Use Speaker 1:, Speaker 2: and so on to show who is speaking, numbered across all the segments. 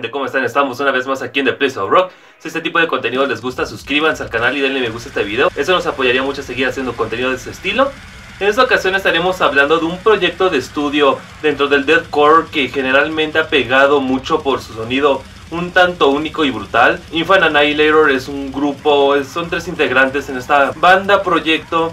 Speaker 1: gente? ¿Cómo están? Estamos una vez más aquí en The Place of Rock. Si este tipo de contenido les gusta, suscríbanse al canal y denle me gusta a este video. Eso nos apoyaría mucho a seguir haciendo contenido de este estilo. En esta ocasión estaremos hablando de un proyecto de estudio dentro del deathcore que generalmente ha pegado mucho por su sonido un tanto único y brutal. Infant Annihilator es un grupo, son tres integrantes en esta banda proyecto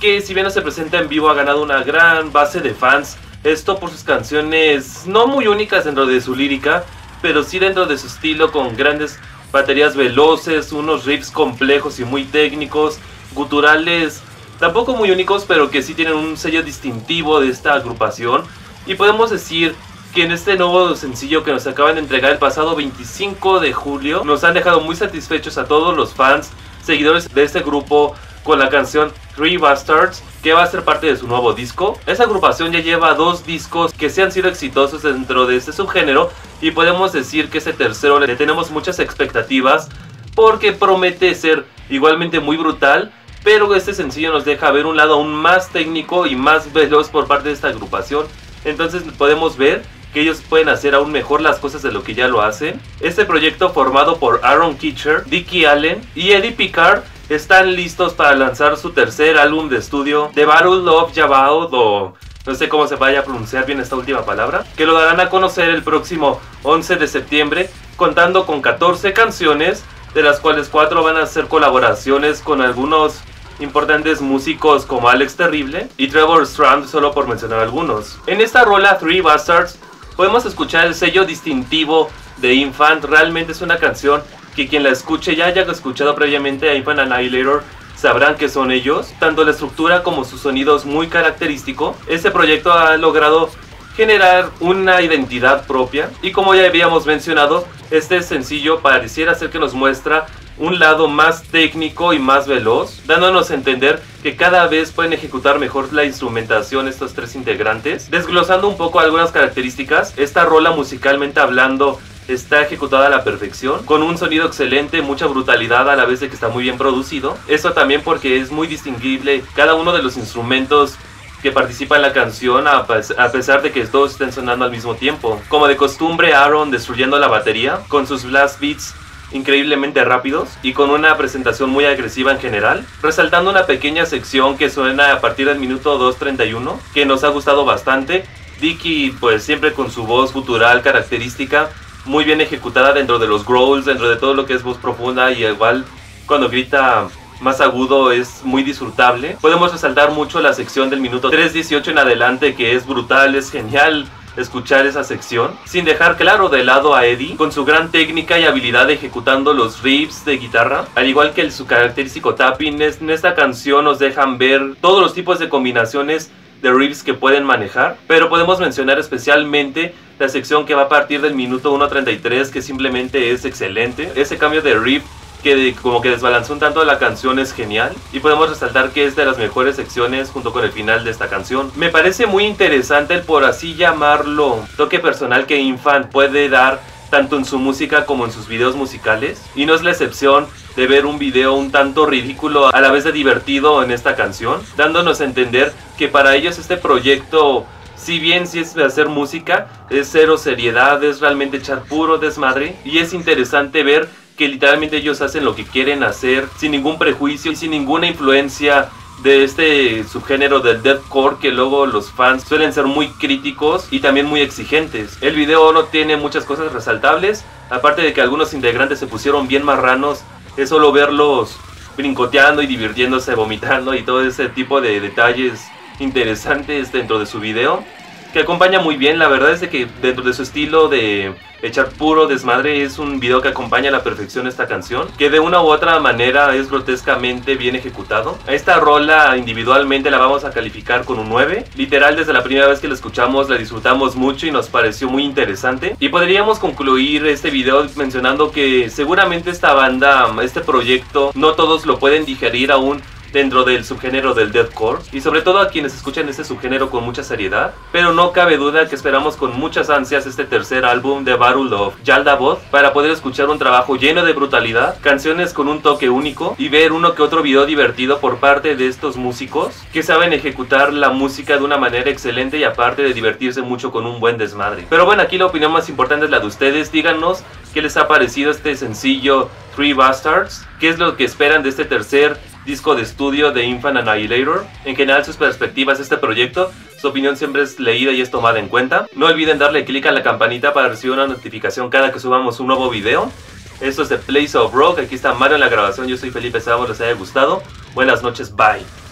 Speaker 1: que si bien no se presenta en vivo ha ganado una gran base de fans esto por sus canciones no muy únicas dentro de su lírica, pero sí dentro de su estilo con grandes baterías veloces, unos riffs complejos y muy técnicos, guturales tampoco muy únicos, pero que sí tienen un sello distintivo de esta agrupación. Y podemos decir que en este nuevo sencillo que nos acaban de entregar el pasado 25 de julio, nos han dejado muy satisfechos a todos los fans, seguidores de este grupo con la canción Three Bastards, que va a ser parte de su nuevo disco. Esa agrupación ya lleva dos discos que se han sido exitosos dentro de este subgénero y podemos decir que ese tercero le tenemos muchas expectativas porque promete ser igualmente muy brutal, pero este sencillo nos deja ver un lado aún más técnico y más veloz por parte de esta agrupación. Entonces podemos ver que ellos pueden hacer aún mejor las cosas de lo que ya lo hacen. Este proyecto formado por Aaron Kitcher, Dickie Allen y Eddie Picard están listos para lanzar su tercer álbum de estudio, The Battle of Jabao, o no sé cómo se vaya a pronunciar bien esta última palabra, que lo darán a conocer el próximo 11 de septiembre, contando con 14 canciones, de las cuales 4 van a ser colaboraciones con algunos importantes músicos como Alex Terrible y Trevor Strand, solo por mencionar algunos. En esta rola, Three Bastards, podemos escuchar el sello distintivo de Infant, realmente es una canción que quien la escuche ya haya escuchado previamente a Infant Annihilator sabrán que son ellos. Tanto la estructura como sus sonidos muy característico. Este proyecto ha logrado generar una identidad propia y como ya habíamos mencionado, este sencillo pareciera ser que nos muestra un lado más técnico y más veloz, dándonos a entender que cada vez pueden ejecutar mejor la instrumentación estos tres integrantes. Desglosando un poco algunas características, esta rola musicalmente hablando está ejecutada a la perfección, con un sonido excelente, mucha brutalidad a la vez de que está muy bien producido. Eso también porque es muy distinguible cada uno de los instrumentos que participa en la canción a, pesar de que todos estén sonando al mismo tiempo. Como de costumbre, Aaron destruyendo la batería con sus blast beats increíblemente rápidos y con una presentación muy agresiva en general, resaltando una pequeña sección que suena a partir del minuto 2.31 que nos ha gustado bastante. Dicky pues siempre con su voz gutural característica muy bien ejecutada dentro de los growls, dentro de todo lo que es voz profunda y igual cuando grita más agudo es muy disfrutable. Podemos resaltar mucho la sección del minuto 3.18 en adelante que es brutal, es genial escuchar esa sección, sin dejar claro de lado a Eddie, con su gran técnica y habilidad ejecutando los riffs de guitarra, al igual que su característico tapping, en esta canción nos dejan ver todos los tipos de combinaciones de riffs que pueden manejar, pero podemos mencionar especialmente la sección que va a partir del minuto 1.33 que simplemente es excelente. Ese cambio de riff que como que desbalanceó un tanto la canción es genial y podemos resaltar que es de las mejores secciones junto con el final de esta canción. Me parece muy interesante el por así llamarlo toque personal que Infant puede dar tanto en su música como en sus videos musicales y no es la excepción de ver un video un tanto ridículo a la vez de divertido en esta canción, dándonos a entender que para ellos este proyecto si bien si es hacer música, es cero seriedad, es realmente echar puro desmadre y es interesante ver que literalmente ellos hacen lo que quieren hacer sin ningún prejuicio y sin ninguna influencia de este subgénero del deathcore que luego los fans suelen ser muy críticos y también muy exigentes. El video no tiene muchas cosas resaltables, aparte de que algunos integrantes se pusieron bien marranos, es solo verlos brincoteando y divirtiéndose, vomitando y todo ese tipo de detalles interesantes dentro de su video que acompaña muy bien. La verdad es de que dentro de su estilo de echar puro desmadre es un video que acompaña a la perfección esta canción, que de una u otra manera es grotescamente bien ejecutado. Esta rola individualmente la vamos a calificar con un 9. Literal desde la primera vez que la escuchamos la disfrutamos mucho y nos pareció muy interesante. Y podríamos concluir este video mencionando que seguramente esta banda, este proyecto, no todos lo pueden digerir aún dentro del subgénero del deathcore y sobre todo a quienes escuchan este subgénero con mucha seriedad, pero no cabe duda que esperamos con muchas ansias este tercer álbum de Battle of Yaldabaoth para poder escuchar un trabajo lleno de brutalidad, canciones con un toque único y ver uno que otro video divertido por parte de estos músicos que saben ejecutar la música de una manera excelente y aparte de divertirse mucho con un buen desmadre. Pero bueno, aquí la opinión más importante es la de ustedes, díganos qué les ha parecido este sencillo Three Bastards, qué es lo que esperan de este tercer disco de estudio de Infant Annihilator. En general sus perspectivas de este proyecto, su opinión siempre es leída y es tomada en cuenta. No olviden darle clic a la campanita para recibir una notificación cada que subamos un nuevo video. Esto es The Place of Rock, aquí está Mario en la grabación, yo soy Felipe Sabo, les haya gustado. Buenas noches, bye.